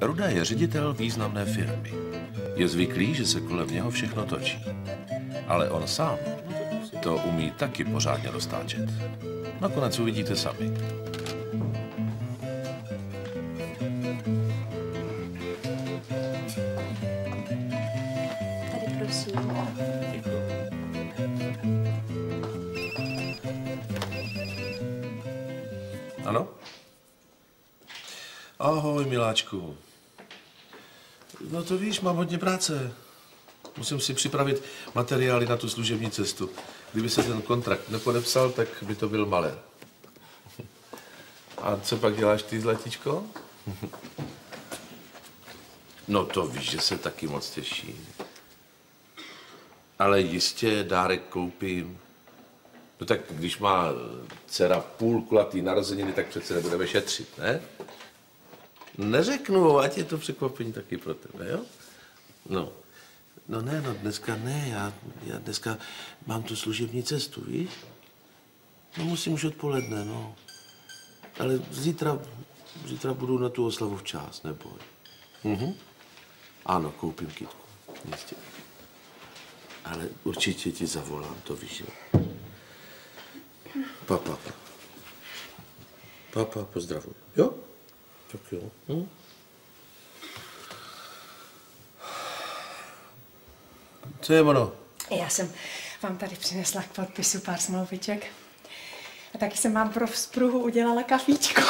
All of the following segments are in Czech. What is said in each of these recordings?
Ruda je ředitel významné firmy. Je zvyklý, že se kolem něho všechno točí. Ale on sám to umí taky pořádně roztáčet. Nakonec uvidíte sami. Ano? Ahoj, miláčku. No to víš, mám hodně práce. Musím si připravit materiály na tu služební cestu. Kdyby se ten kontrakt nepodepsal, tak by to byl malér. A co pak děláš ty, zlatičko? No to víš, že se taky moc těší. Ale jistě dárek koupím. No tak když má dcera půl kulatý narozeniny, tak přece nebudeme šetřit, ne? Neřeknu, ať je to překvapení taky pro tebe, jo? No. No ne, no dneska ne, já, já dneska mám tu služební cestu, víš? No musím už odpoledne, no. Ale zítra, zítra budu na tu oslavu včas, neboj. Mhm. Ano, koupím kitku, jistě. Ale určitě ti zavolám, to víš, jo? Papa. Papa, pozdravuj. Jo? Tak jo. Hm? Co je ono? Já jsem vám tady přinesla k podpisu pár smlouviček. A taky jsem vám pro vzpruhu udělala kafíčko.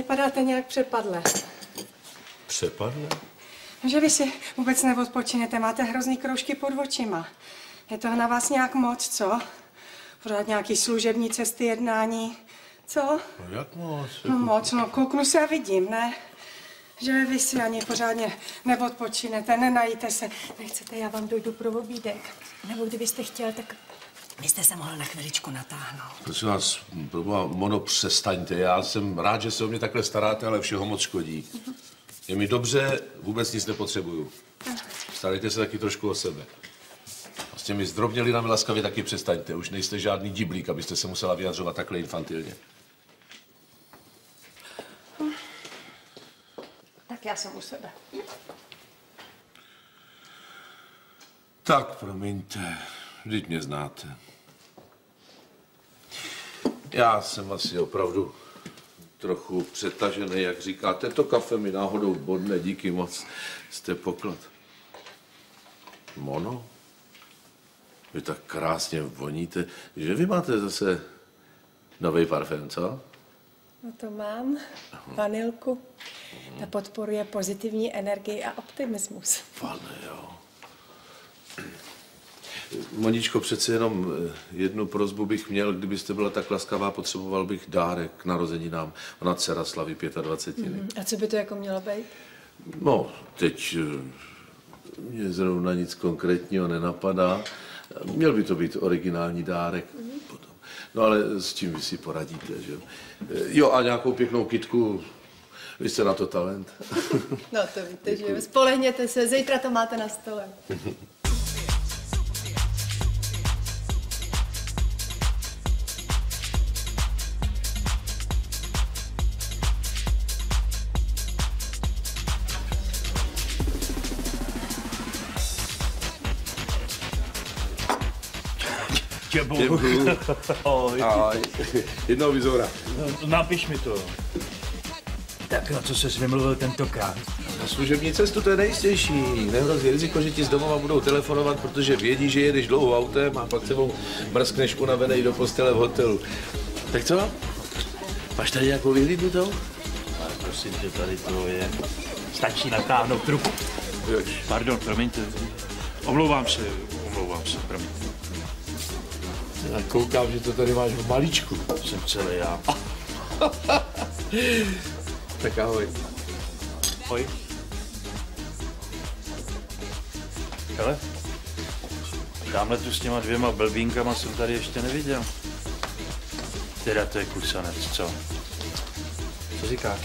Vypadáte nějak přepadle. Přepadne? Že vy si vůbec neodpočinete, máte hrozný kroužky pod očima. Je toho na vás nějak moc, co? Pořád nějaký služební cesty, jednání. Co? No jak moc? No moc, no kouknu se a vidím, ne? Že vy si ani pořádně neodpočinete, nenajíte se. Nechcete, já vám dojdu pro obídek. Nebo kdybyste chtěl, tak byste se mohl na chviličku natáhnout. Prosím vás, proboha, Mono, přestaňte. Já jsem rád, že se o mě takhle staráte, ale všeho moc škodí. Je mi dobře, vůbec nic nepotřebuju. Starejte se taky trošku o sebe. A s těmi zdrobnělinami laskavě taky přestaňte. Už nejste žádný diblík, abyste se musela vyjadřovat takhle infantilně. Tak já jsem u sebe. Tak, promiňte, vždyť mě znáte. Já jsem asi opravdu trochu přetažený, jak říkáte. To kafe mi náhodou bodne, díky moc, jste poklad. Mono? Vy tak krásně voníte, že vy máte zase nový parfém, co? No to mám. Vanilku. Ta podporuje pozitivní energii a optimismus. Pane, jo. Moničko, přece jenom eh, jednu prozbu bych měl, kdybyste byla tak laskavá, potřeboval bych dárek k narozeninám. Ona dcera slaví 25. Mm. A co by to jako mělo být? No, teď eh, mě zrovna nic konkrétního nenapadá. Měl by to být originální dárek. Potom. No ale s tím vy si poradíte, že jo? Eh, Jo, a nějakou pěknou kitku. Vy jste na to talent. No to víte, že spolehněte se, zítra to máte na stole. Těbu. Děkuju. Ahoj. Ahoj. Jednou vizora. Napiš mi to. Tak na co ses vymluvil tentokrát? Na služební cestu to je nejistější. Nehrozí riziko, že ti z domova budou telefonovat, protože vědí, že jedeš dlouho autem a pak sebou mrskneš unavený do postele v hotelu. Tak co? Máš tady nějakou vyhlídnutou? Ale prosím tě, tady to je... Stačí natáhnout. Jož. Pardon, promiňte. Omlouvám se, omlouvám se, promiňte. Koukám, že to tady máš v maličku. Jsem celý já. Tak ahoj. Ahoj. Hele, tamhle tu s těma dvěma blbínkama jsem tady ještě neviděl. Teda to je kusanec, co? Co říkáš?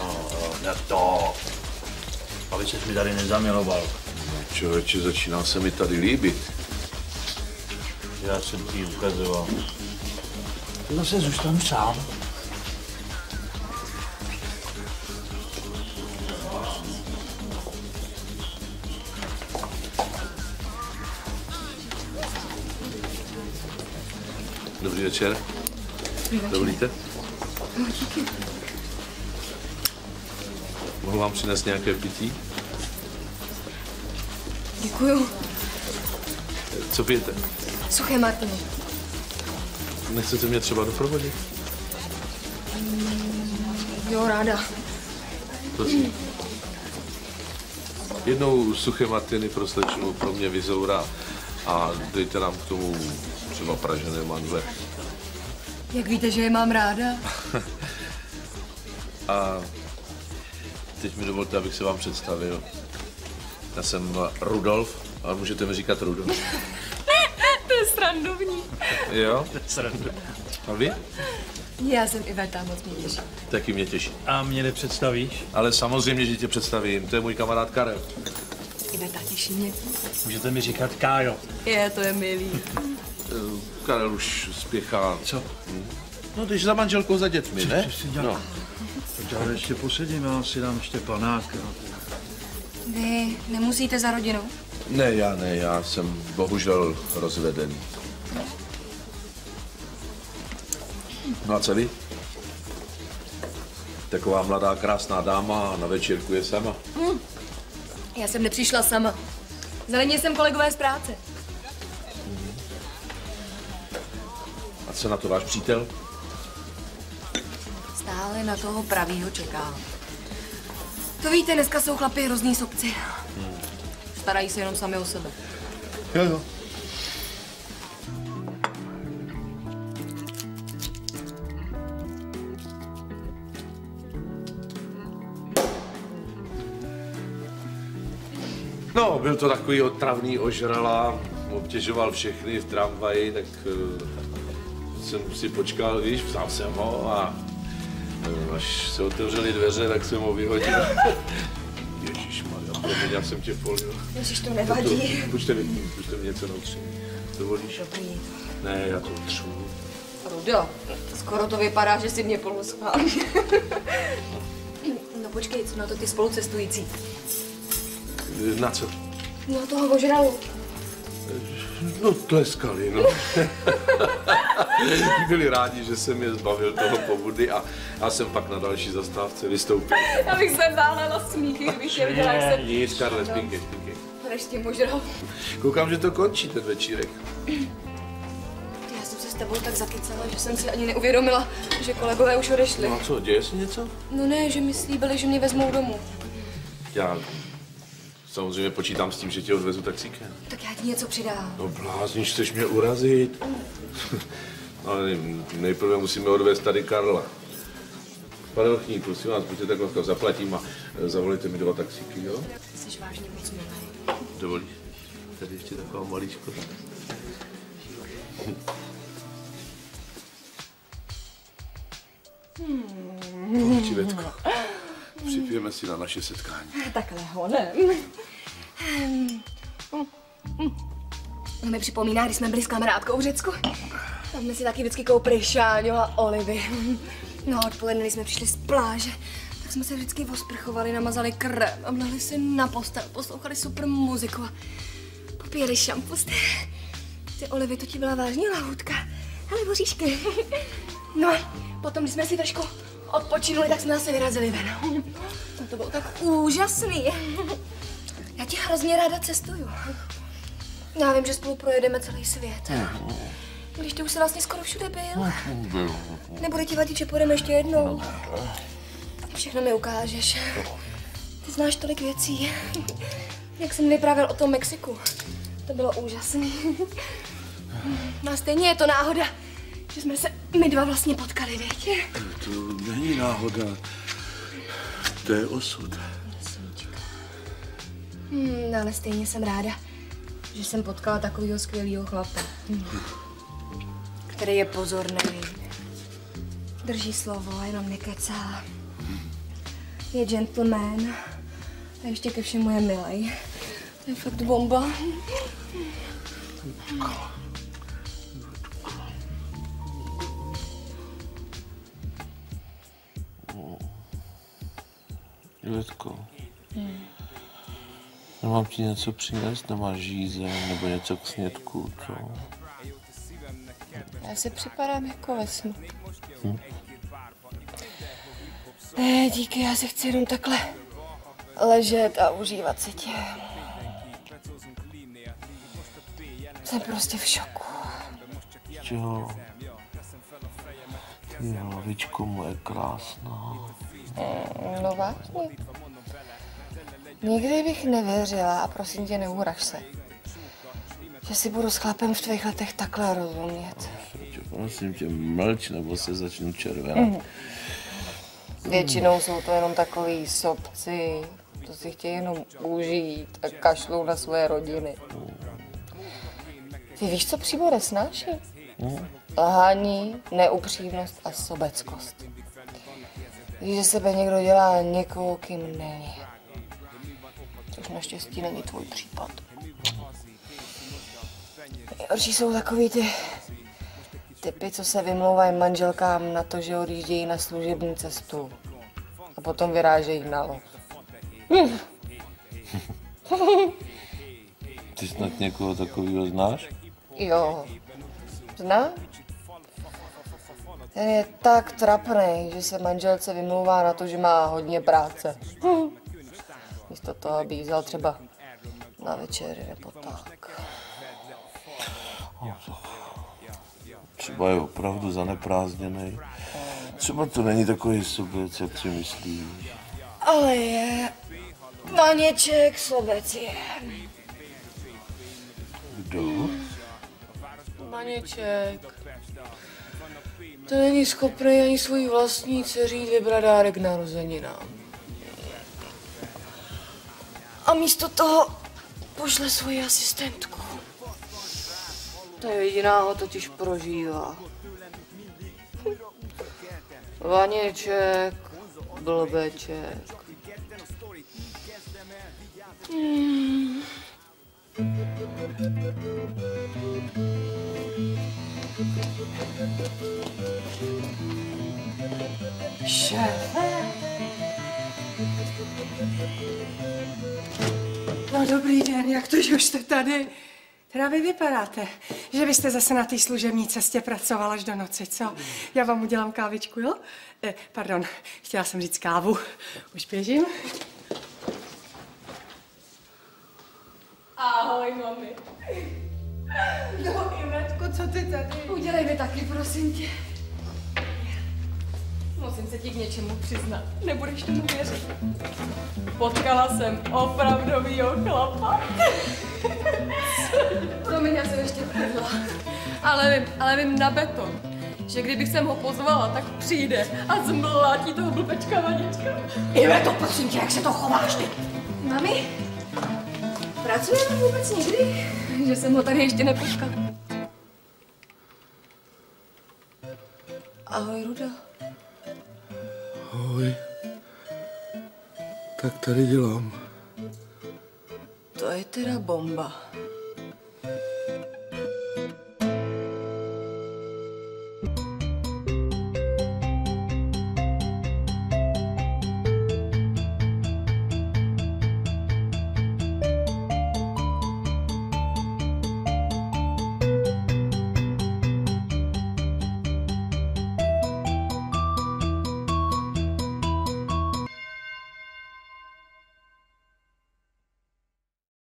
jo, na to. Aby ses mi tady nezamiloval. Člověče, začíná se mi tady líbit. Já jsem ti ukazoval. Zase zůstanu sám. Dobrý večer. Dovolíte? Mohu vám přinést nějaké pití? Děkuju. Co pijete? Suché Martiny. Nechcete mě třeba doprovodit? Jo, ráda. Prosím. Jednou suché martiny pro slečnu, pro mě vyzoura a dejte nám k tomu třeba pražené mandle. Jak víte, že je mám ráda? A teď mi dovolte, abych se vám představil. Já jsem Rudolf, ale můžete mi říkat Rudolf. Srandovní. Jo? A vy? Já jsem Iveta, moc mě těší. Taky mě těší. A mě nepředstavíš? Ale samozřejmě, že tě představím. To je můj kamarád Karel. Iveta, těší mě. Můžete mi říkat Kájo. Je, to je milý. Eh, Karel už spěchá. Co? No, když za manželkou za dětmi, ne? Přesně tak. No. Tak já ještě posedím, já si dám ještě panák. no. Vy nemusíte za rodinu? Ne, já ne, já jsem bohužel rozvedený. No a co vy? Taková mladá krásná dáma a na večírku je sama. Já jsem nepřišla sama. Zeleně jsem kolegové z práce. A co na to váš přítel? Stále na toho pravýho čeká. To víte, dneska jsou chlapi hrozný sobci. Starají se jenom sami o sebe. Jo, jo. No, byl to takový otravný ožrala, obtěžoval všechny v tramvaji, tak uh, jsem si počkal, víš, vzal jsem ho a uh, až se otevřely dveře, tak jsem ho vyhodil. Ježišmarja, promiň, já jsem tě polil. Ježiš, to To, nevadí. počte mi, počte mi něco na. Dovolíš? Dobrý. Ne, já to utřu. Rudo, skoro to vypadá, že si mě poloschvál. no počkej, co na to ty spolucestující? Na co? No toho ožralu. No tleskali, no. Byli rádi, že jsem je zbavil toho pobudy a já jsem pak na další zastávce vystoupil. Já bych se válela smíchy, kdybych je viděla, jak se Nic, Karle, spinkej, spinkej. ještě ožral. Koukám, že to končí, ten večírek. Já jsem se s tebou tak zakycala, že jsem si ani neuvědomila, že kolegové už odešli. No a co, děje se něco? No ne, že mi slíbili, že mě vezmou domů. Já samozřejmě počítám s tím, že tě odvezu taxíkem. Tak já ti něco přidám. No blázníš, chceš mě urazit? Ale nej- nejprve musíme odvést tady Karla. Pane Vrchní, prosím vás, buďte tak laskav, zaplatím a e, zavolejte mi dva taxíky, jo? Jsi vážně moc milý. Dovolíš? Tady ještě taková malíčko. Hmm. Čivetko, připijeme si na naše setkání. Takhle honem. To mi připomíná, když jsme byli s kamarádkou v Řecku. Tam jsme si taky vždycky koupili šáňo a olivy. No, odpoledne, když jsme přišli z pláže, tak jsme se vždycky osprchovali, namazali krém a mleli si na postel, poslouchali super muziku a popíjeli šampus. Ty olivy, to ti byla vážně lahůdka. Ale boříšky. No, potom, když jsme si trošku odpočinuli, tak jsme zase vyrazili ven. No, to bylo tak úžasný. Já ti hrozně ráda cestuju. Já vím, že spolu projedeme celý svět. Když ty už se vlastně skoro všude byl. Nebude ti vadit, že půjdeme ještě jednou. Všechno mi ukážeš. Ty znáš tolik věcí. Jak jsem vyprávěl o tom Mexiku. To bylo úžasný. No a stejně je to náhoda, že jsme se my dva vlastně potkali, viď? To není náhoda. To je osud. Hmm, ale stejně jsem ráda, že jsem potkala takového skvělého chlapa. Hm. Který je pozorný. Drží slovo a jenom nekecá. Je gentleman. A ještě ke všemu je milej. To je fakt bomba. Ivetko. Nemám ti něco přinést? Nemáš žízeň nebo něco k snědku, co? Já si připadám jako ve snu. Ne, díky, já si chci jenom takhle ležet a užívat si tě. Jsem prostě v šoku. Jo. Ty hlavičko moje krásná. No vážně. Nikdy bych nevěřila a prosím tě, neuraž se. Že si budu s chlapem v tvých letech takhle rozumět. Prosím tě, mlč, nebo se začnu červenat. Většinou jsou to jenom takový sobci, to si chtějí jenom užít a kašlou na své rodiny. Ty víš, co příbor snáší? Lhání, neupřímnost a sobeckost. Víš, že sebe někdo dělá někoho, kým není. Což naštěstí není tvůj případ. Nejhorší jsou takový ty typy, co se vymlouvají manželkám na to, že odjíždějí na služební cestu. A potom vyrážejí na lov. Ty snad někoho takového znáš? Jo. Zná? Ten je tak trapný, že se manželce vymlouvá na to, že má hodně práce. Místo toho, aby jí vzal třeba na večery nebo tak. Třeba je opravdu zaneprázdněný. Třeba to není takový sobec, jak si myslíš. Ale je. Vaněček sobec je. Kdo? Vaněček. To není schopný ani svůj vlastní dceří vybrat dárek narozeninám. A místo toho pošle svoji asistentku. To je jediná ho totiž prožívá. Vaněček, blbeček. Šéfe? No dobrý den, jak to, že už jste tady? Teda vy vypadáte, že byste zase na té služební cestě pracovala až do noci, co? Já vám udělám kávičku, jo? Eh, pardon, chtěla jsem říct kávu. Už běžím. Ahoj, mami. No, Ivetko, co ty tady? Udělej mi taky, prosím tě. Musím se ti k něčemu přiznat. Nebudeš tomu věřit. Potkala jsem opravdovýho chlapa. Promiň, já jsem ještě prdla. Ale vím, ale vím na beton, že kdybych jsem ho pozvala, tak přijde a zmlátí toho blbečka vanička. Iveto, prosím tě, jak se to chováš ty? Mami, pracujeme vůbec někdy? Že jsem ho tady ještě nepotkala. Ahoj, Ruda. Ahoj. Tak tady dělám. To je teda bomba.